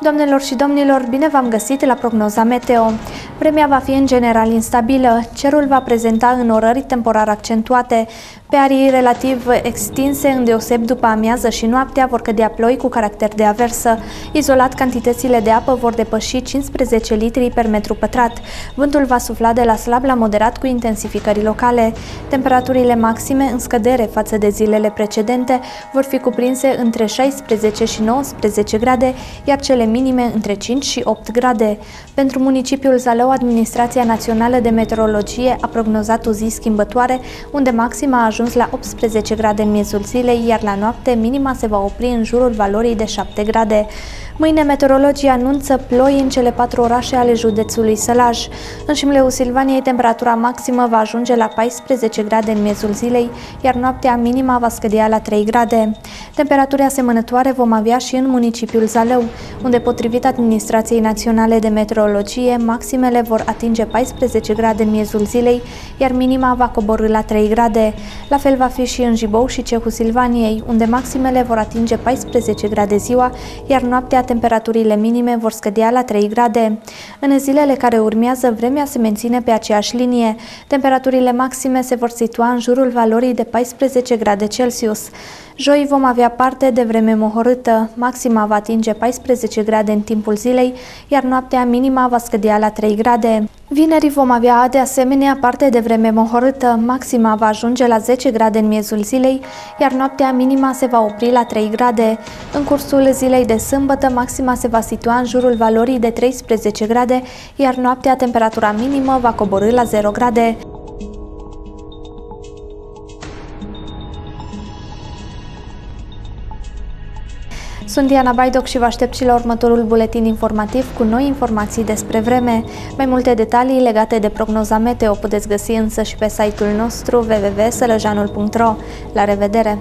Doamnelor și domnilor, bine v-am găsit la prognoza meteo. Vremea va fi în general instabilă, cerul va prezenta înnorări temporar accentuate, pe arii relativ extinse, îndeoseb după amiază și noaptea, vor cădea ploi cu caracter de aversă. Izolat, cantitățile de apă vor depăși 15 litri per metru pătrat. Vântul va sufla de la slab la moderat cu intensificări locale. Temperaturile maxime în scădere față de zilele precedente vor fi cuprinse între 16 și 19 grade, iar cele minime între 5 și 8 grade. Pentru municipiul Zalău, Administrația Națională de Meteorologie a prognozat o zi schimbătoare, unde maxima a ajuns la 18 grade în miezul zilei, iar la noapte minima se va opri în jurul valorii de 7 grade. Mâine meteorologii anunță ploi în cele patru orașe ale județului Sălaj. În Șimleu Silvaniei temperatura maximă va ajunge la 14 grade în miezul zilei, iar noaptea minima va scădea la 3 grade. Temperaturi asemănătoare vom avea și în municipiul Zalău, unde potrivit Administrației Naționale de Meteorologie, maximele vor atinge 14 grade în miezul zilei, iar minima va coborâ la 3 grade. La fel va fi și în Jibou și Cehu Silvaniei, unde maximele vor atinge 14 grade ziua, iar noaptea temperaturile minime vor scădea la 3 grade. În zilele care urmează, vremea se menține pe aceeași linie. Temperaturile maxime se vor situa în jurul valorii de 14 grade Celsius. Joi vom avea parte de vreme mohorâtă, maxima va atinge 14 grade în timpul zilei, iar noaptea minima va scădea la 3 grade. Vineri vom avea de asemenea parte de vreme mohorâtă, maxima va ajunge la 10 grade în miezul zilei, iar noaptea minima se va opri la 3 grade. În cursul zilei de sâmbătă, maxima se va situa în jurul valorii de 13 grade, iar noaptea temperatura minimă va coborâ la 0 grade. Sunt Diana Baidoc și vă aștept și la următorul buletin informativ cu noi informații despre vreme. Mai multe detalii legate de prognoza meteo puteți găsi însă și pe site-ul nostru www.sălăjanul.ro. La revedere!